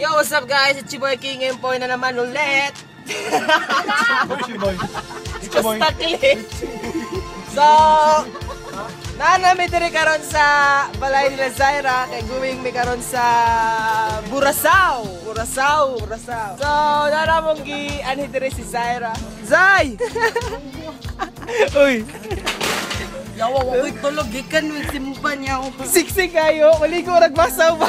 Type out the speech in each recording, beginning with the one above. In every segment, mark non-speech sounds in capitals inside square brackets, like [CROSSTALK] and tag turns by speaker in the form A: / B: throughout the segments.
A: Yo, what's up guys? It's your boy King Empoy na naman ulit.
B: Chiboy. Chiboy.
A: Basta clip. So, Nana may diri karon sa balay nila Zaira kay guwing mi karon sa Burasao. Burasao, Burasao. So, nana mong gi anhi diri si Zaira. Zay. Uy,
C: Yawa, wag tulog. Gikan mo simpan niya ako.
A: siksi kayo. Wali ko nagbasaw ba?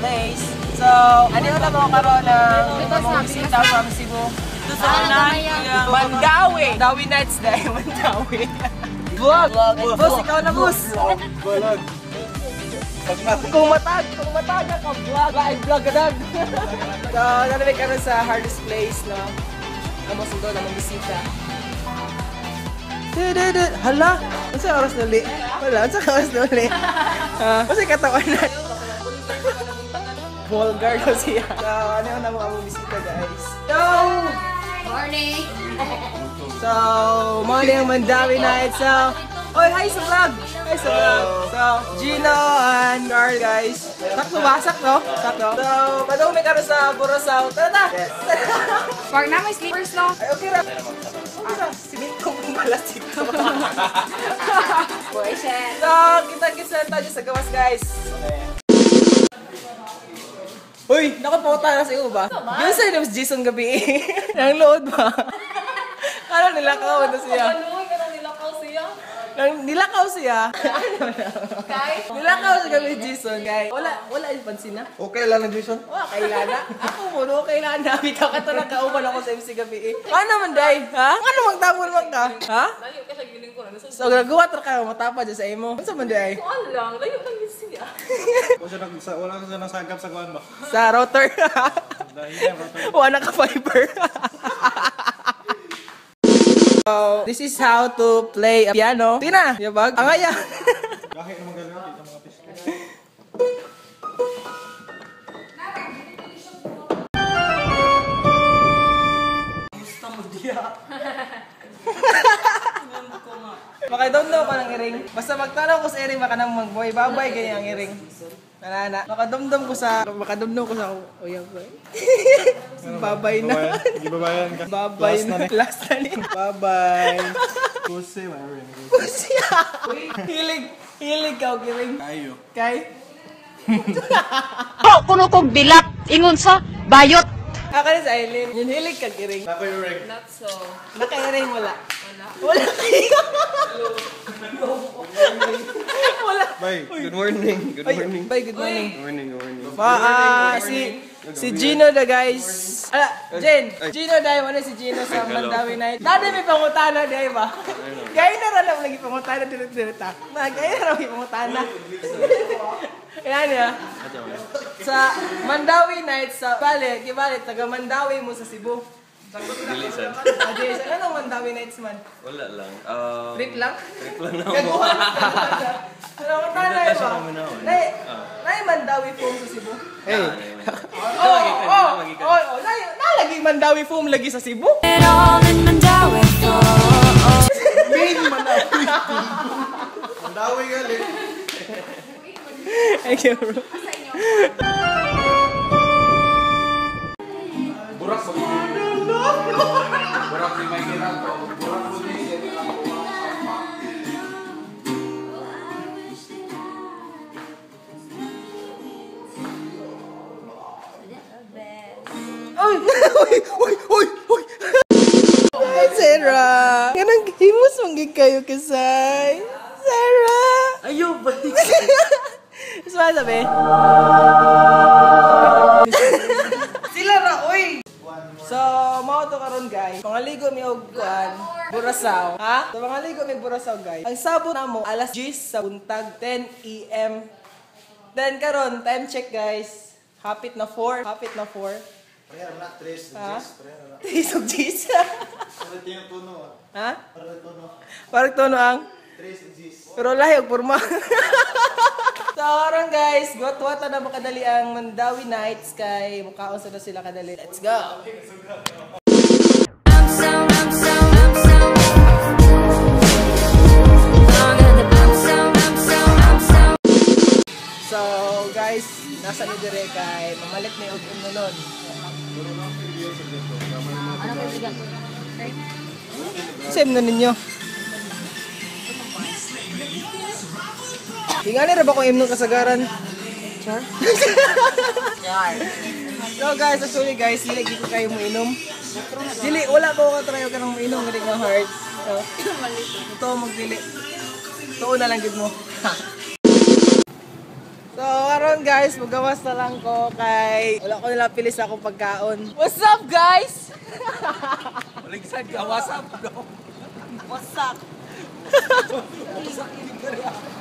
A: So, ano yung mo karon ng mga bisita from Cebu? Ito sa Mandawi. Mandawi nights dahil Mandawi. Vlog! Boss, ikaw na boss!
B: Balag.
A: Kung matag, kung matag ka, vlog, live vlog ka dag. [LAUGHS] so, nalamig ka sa Harley's Place, no? Ang mo sundo na bisita. Dududu. Hala! Ano sa oras na uli? Wala, ano sa oras na uli? Ha? Kasi katawan na. [LAUGHS] Vulgar daw siya. So, [LAUGHS] ano yung naman ang bisita, guys? Yo!
D: Morning!
A: So, morning ang Mandawi night. So, Oy, hi sa vlog! Hi sa vlog! So, Gino and Carl, guys. Sakto ba? Sakto? Sakto? So, may karo sa Burasao. Tara na! Yes! [LAUGHS]
D: Park na may slippers, no?
A: Ay, okay ra. Okay ra. Simin ko kung malas dito. [LAUGHS]
D: Boysen!
A: so, kita-kita tayo sa gawas, guys. Uy, nakapauta na sa iyo ba? Yun sa Jason gabi. [LAUGHS] Ang load ba? [LAUGHS] Ano nilakaw na siya?
D: Ano ka na nilakaw siya?
A: Nang nilakaw siya. [LAUGHS] Ano na?
D: Kay?
A: Nilakaw siya kami Jason, guys. Wala, wala yung pansin na.
B: Okay lang na, Jason.
A: Wala, kailana. Ako mo, no, kailana. [LAUGHS] Bitaw ka to nagkauman ako sa MC gabi. eh. Ano man, day? Ha? Ano magtapon man ka? Ha?
D: Layo ka sa giling ko na.
A: So, nagawa tra ka, matapa dyan sa imo. Ano sa man, day?
D: kuan lang. Layo lang yun siya. [LAUGHS]
B: Wala siya nag sa nasagap sa kuan ba.
A: Sa router.
B: Dahil yan, roto.
A: Wala ka fiber. So, this is how to play a piano. Tina, yabag. Ang. Makadumdum ka ng iring. Basta magtanaw ko sa iring, baka nang magboy. Babay ganyan ang iring. Nanana. Makadumdum ko sa... Makadumdum ko sa... Uy, boy. [LAUGHS] Babay na.
B: Babayan, Hindi babayan ka.
A: Babay
B: Last
A: na. Last na ni. [LAUGHS]
B: Bye-bye. Pussy, whatever.
A: Pusiya. [LAUGHS] Hilig. Hilig ka, iring.
B: Ayo.
A: Kay?
E: Ako kuno kog dilap ingon sa bayot.
A: Ako na sa Eileen. Yun, hilig ka, iring.
B: Ako yung ring.
D: Not so.
A: Naka-iring wala. Wala. [LAUGHS] Wala kayo. wala.
B: Bye. Good morning. Good morning.
A: Bye, good morning.
B: Good morning. Good morning.
A: Pa, ah, si si Gino da guys. Ah, Jen, Gino dai wala si Gino sa Mandawi Night. Dati may pangutana dai ba? Gaya na ra lang lagi pangutana dito dito ta. Na gaya na lagi pangutana. Yan [LAUGHS] ya. Sa Mandawi Night sa Bale, gibale taga Mandawi mo sa Cebu.
F: Bilisan.
A: Adi, sa ano Mandawi Nights man?
F: Wala lang. Uh,
A: Trip lang?
F: Trip lang [LAUGHS] na mo.
A: Ano mo tanay ba?
F: naman ako eh.
A: Nay, nay Mandawi foam sa Cebu.
F: Hey.
A: Oh, oh, oh, oh, na, nalagi Mandawi foam lagi sa Cebu.
B: Ang dawi galing.
A: Thank you, bro. Uy! Uy! Uy! Uy! Hi, Sarah! Ganang himos manggig kayo kasay. Sarah!
C: Ayo, balik. [LAUGHS]
A: Saan sabi? Sila ra, uy! So, mao to karon guys. Pangaligo mi og kuan, Burasaw. Ha? So, pangaligo mi Burasaw guys. Ang sabot namo alas 10 sa buntag 10 AM. Then karon, time check guys. Hapit na 4. Hapit na 4. [LAUGHS]
B: Pareha [LAUGHS] na, tres.
A: Ha?
B: Jis, pareha na.
A: Tisog Jis.
B: Para yung tuno ah.
A: ha?
B: Para tuno.
A: Parang tono ang.
B: Tres, jis.
A: Pero lahi og porma. so aron guys, gwat-wata na makadali ang Mandawi Nights kay mukhaon sa na sila kadali. Let's go. So guys, nasa ni dire kay mamalit ni og imnonon. Same na ninyo. Tingnan ra ba ko imnon kasagaran? Char? [LAUGHS] so guys, actually guys, dili gid ko kayo mo inom. Dili wala ko ka try ka nang mainom gid nga heart. So, [COUGHS] ito magdili. Tuon na lang gid mo. [LAUGHS] So, aron guys, magawas na lang ko kay wala ko nila pilis sa akong pagkaon. What's up guys?
C: Baligsad ka, what's up, bro? What's up?
A: Dadadadadan!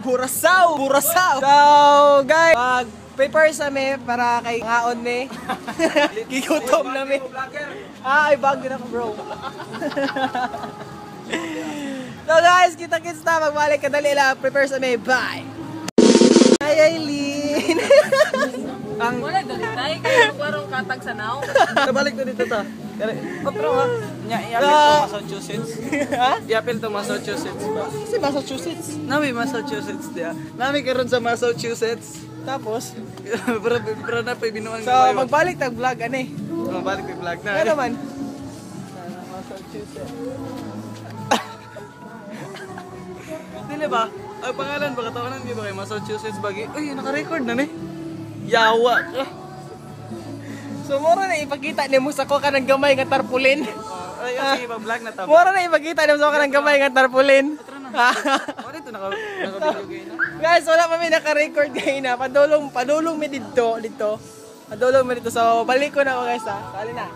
A: Burasao, Burasao. So, guys, pag prepare sa me para kay ngaon me. [LAUGHS] Gigutom na me. Ah, ay bag din ako, bro. [LAUGHS] so guys, kita-kits na magbalik kadali lang. Prepare sa me. Bye. Ay, Aileen. [LAUGHS] Ang
D: Wala dalitay kayo parang katag sa naw.
C: Nabalik na dito ta. Otro ha. Nya,
A: Ah.
C: to Massachusetts. [LAUGHS]
A: ha?
C: I-apil to Massachusetts ba?
A: Si Massachusetts.
C: Nami Massachusetts dia. Nami karon sa Massachusetts.
A: Tapos, [LAUGHS]
C: Pero pero na pa binuang
A: so magbalik tag vlog ani.
C: Mabalik yung vlog na.
A: Ano naman? [LAUGHS]
C: Dili ba? Ang pangalan ba katawanan di ba kay Massachusetts bagi? Uy, naka-record na ni. Yawa ka.
A: So mora na ipakita nimo sa ko kanang gamay nga tarpulin.
C: Ay, sige, pag-vlog na tama.
A: Mora na ipakita nimo sa kanang gamay nga tarpulin.
C: Ano ito naka na?
A: Guys, wala pa mi naka-record kay na. Padulong padulong mi dito dito. Padulong mi dito. So balik ko na ako guys ha. Sali na.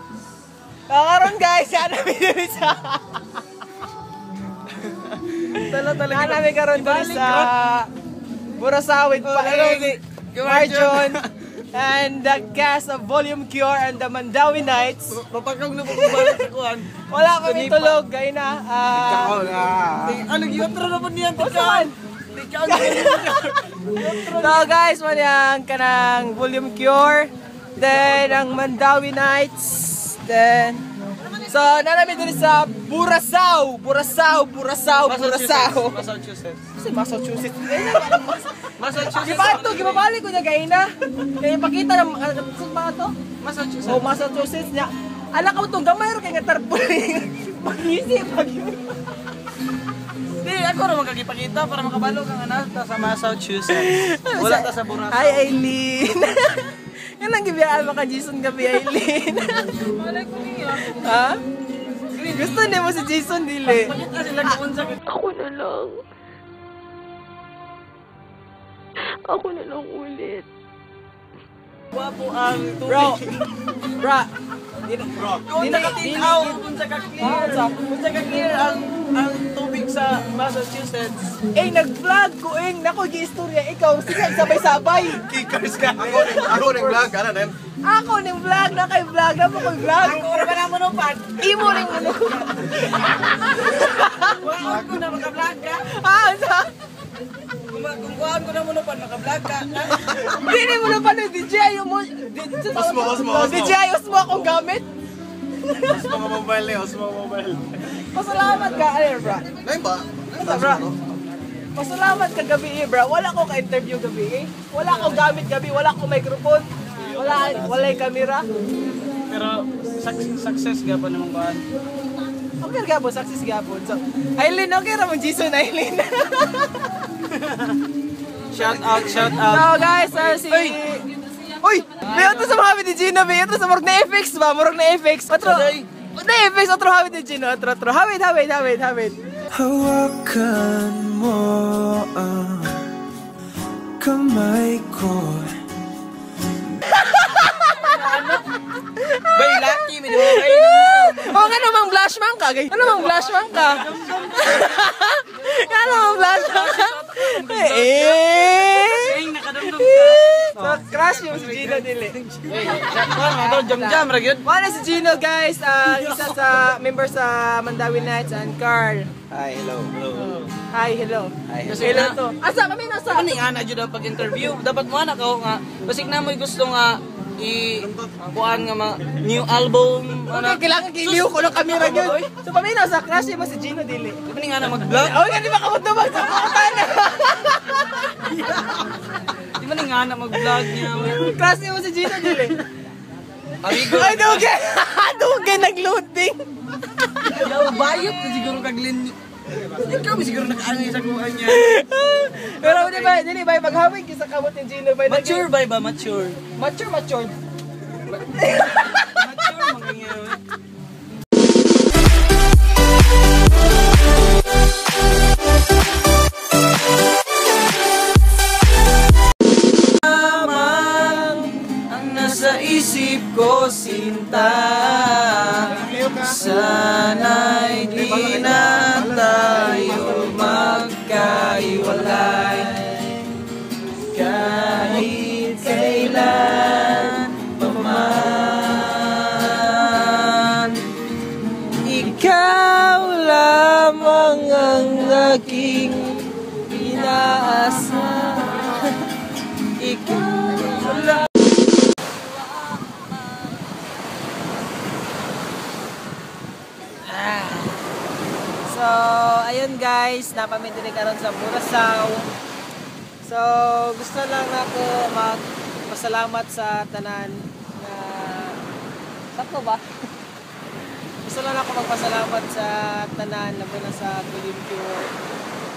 A: So, karon guys, ano mi dito sa
C: Tala talaga.
A: Ano mi karon dito sa Burasawit pa.
C: si
A: Marjon and the cast of Volume Cure and the Mandawi Nights.
C: Papakag na pagkabalik sa kuhan.
A: Wala kami tulog, gay na. Ah,
C: Ano, yotro na po niyan, na
A: so guys, man yan kanang Volume Cure. Then, ang Mandawi Nights. Then, so, nanami din sa Burasao. Burasao, Burasao, Burasao.
C: Massachusetts.
A: Kasi Massachusetts.
C: Massachusetts.
A: Gibato, gibabalik ko niya gay na. Kaya ipakita ng, ano ba to?
C: Massachusetts.
A: O Massachusetts niya. Alam ko itong gamay rin kay nga tarpulin. [LAUGHS] Mag-isip, mag
C: Di, ako rin magkakipakita para makabalo kang anak ta sa Massachusetts. [LAUGHS] Wala ta sa Burasa.
A: Ay, Aileen. [LAUGHS] Yan ang gibiyaan mo ka Jason gabi, Aileen.
D: Wala ko niya.
A: ha? Gusto niya mo si Jason, dili.
G: Ako na lang. Ako na lang ulit.
C: Wapo ang
A: Bro,
C: tubig.
A: bro, di na,
C: Kung
A: di na,
C: katinaw,
A: na,
C: kung sa
A: Ah,
C: ka-clear, kung sa ka-clear ang ang tubig sa Massachusetts.
A: eh, nag-vlog ko, eh, nako, gi-istorya, ikaw, sige, sabay-sabay.
C: Kickers ka.
B: Ako ako rin vlog, ano din?
A: Ako ning vlog, na kay vlog, na po ko'y vlog.
C: Ako rin ba na monopan?
A: Imo rin mo [LAUGHS]
C: Kuhaan ko na maka-vlog ka.
A: Ah, sa,
C: Kung kuhaan ko na monopan, maka-vlog ka.
A: Dili mo na pa na DJ ayaw mo.
B: Osmo, osmo, osmo.
A: DJ ayaw mo akong gamit.
B: Osmo nga mobile eh, Osmo mobile.
A: Pasalamat ka, ano bro.
B: Ngayon ba?
A: Basta bro. Pasalamat ka gabi eh, bro. Wala ko ka-interview gabi eh. Wala ko gamit gabi, wala ko microphone. Wala, wala yung camera.
C: Pero success, success ka pa naman ba?
A: Okay ka po, success ka po. So, Aileen, okay ra mo Jason, Aileen. [LAUGHS]
C: Shout out, shout
A: So
C: out.
A: guys, uh, si... Uy! May otro sa mga ni Gino, may otro sa murag na FX ba? Murag na FX. Otro. FX, otro hawid ni Gino. Otro, otro. Hawid, hawid, hawid, hawid.
H: Hawakan mo ang kamay ko
C: Bay, lucky, may diba bay?
A: Oh, nga namang blush man ka. Gay. Ano namang blush man ka? [LAUGHS] Nga namang blush man ka. Eh!
C: Ay, nakadamdam ka.
A: So, crush yung si Gino dili.
C: Mga to, jam-jam, ra gyud.
A: Wala si Gino guys, Ah, isa sa member sa Mandawi Nights and Carl.
B: Hi, hello.
A: Hi, hello.
B: Hi,
A: Hello
C: na-
A: to. Asa kami nasa?
C: Ano nga na jud ang pag-interview? Dapat mo na ka nga. Basig na mo gusto nga i kuan nga mga new album
A: Okay, kailangan kiliw ko ng camera yun. So, paminaw sa crush mo si Gino dili.
C: Di ba ni nga na mag-vlog?
A: Oh, nga di ba kamutubag sa kutan? [LAUGHS]
C: Nga na mag-vlog niya?
A: crush mo si Gino dili.
C: Amigo.
A: Ay, duge! [LAUGHS] duge, nag-loading.
C: Yaw, bayot na siguro kag Lin. Ikaw mo siguro nakaangay sa kuhan niya.
A: Pero di ba, dili ba, maghawig sa kamot ni Gino ba?
C: Mature ba ba? Mature,
A: mature. Mature [LAUGHS] ayun guys, napamit din karon sa Burasaw. So, gusto lang nako magpasalamat sa tanan na sakto ba? gusto lang ako magpasalamat sa tanan labo na [LAUGHS] sa Philippine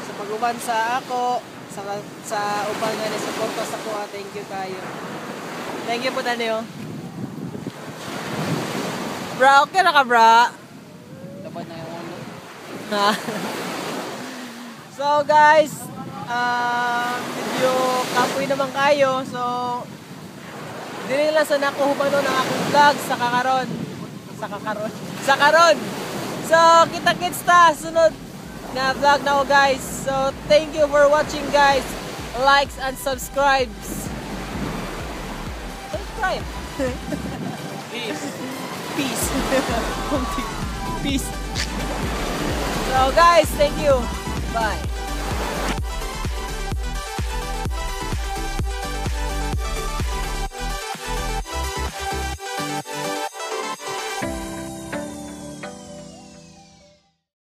A: sa paguban sa ako sa sa uban nga ni suporta sa ko. Thank you kayo. Thank you po Danio. Bro, okay na ka, bro?
C: Dapat na yung ulo
A: Ha? So guys, ah medyo kapoy naman kayo. So, dili lang sa nakuhubano ng akong vlog sa kakaron. Sa kakaron. Sa karon. So, kita-kits ta sunod na vlog na ko guys. So, thank you for watching guys. Likes and subscribes. Subscribe.
C: Peace [LAUGHS]
A: Peace. [LAUGHS] Peace. So guys, thank you. Bye.